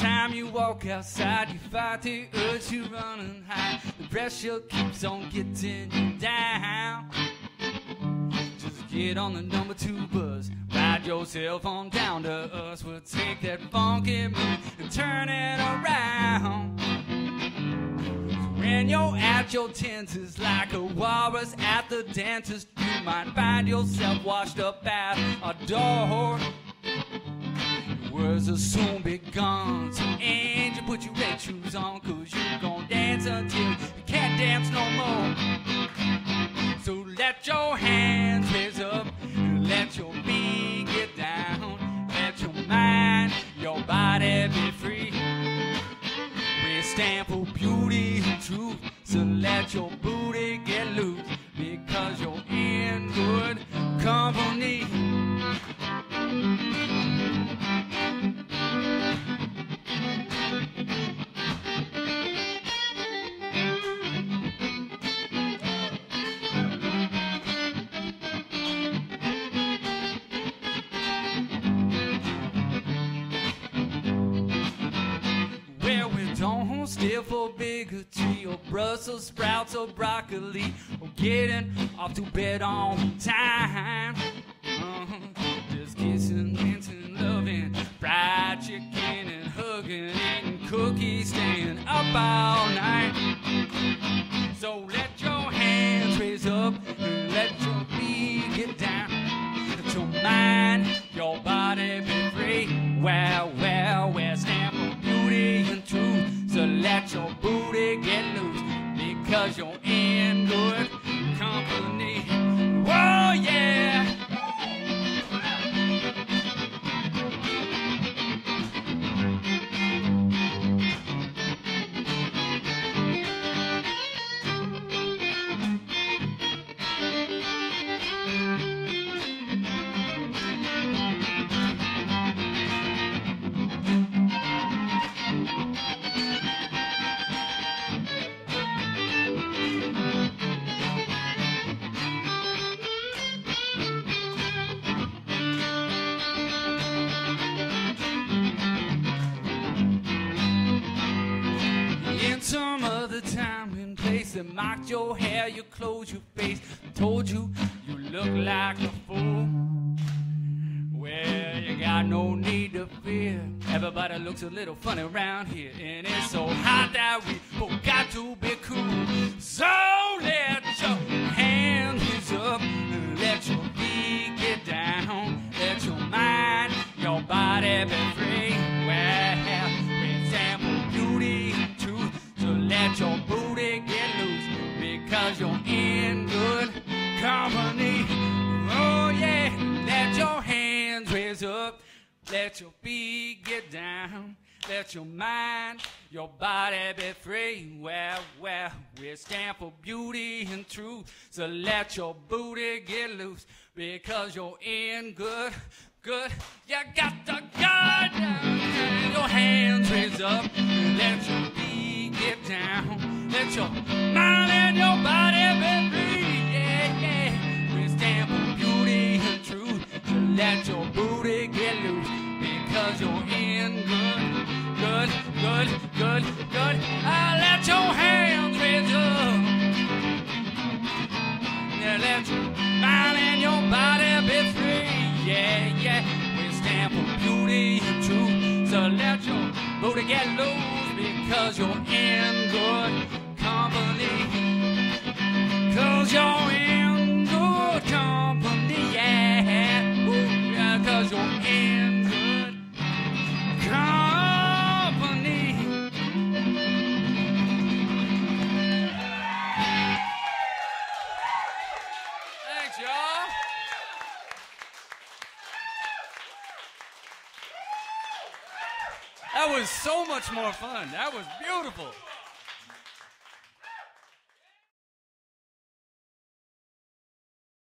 Time you walk outside, you fight the urge to run and hide. The pressure keeps on getting you down. Just get on the number two bus, ride yourself on down to us. We'll take that funky move and turn it around. When you're at your tenses like a walrus at the dentist, you might find yourself washed up at a door. Words will soon be gone, so angel, put your red shoes on, cause you gon' dance until you can't dance no more. So let your hands raise up, let your feet get down, let your mind, your body be free. We stand for beauty steal for bigotry or Brussels sprouts or broccoli or getting off to bed on time. Uh-huh. Just kissing, dancing, loving, fried chicken and hugging, eating cookies, staying up all night. So let your hands raise up and let your feet get down. Let your mind, your body be free. Well, in good some other time and place that mocked your hair, your clothes, your face, told you you look like a fool. Well, you got no need to fear. Everybody looks a little funny around here, and it's so hot that we both got to be cool. So hands up, let your feet get down, let your mind, your body be free. Well, well, we stand for beauty and truth, so let your booty get loose because you're in good, good. You got the God down, your hands raise up, let your feet get down, let your good, good. I let your hands raise up. Yeah, let your mind and your body be free. Yeah, yeah. We stand for beauty and truth. So let your booty get loose because you're in good company. Cause you're in That was so much more fun. That was beautiful.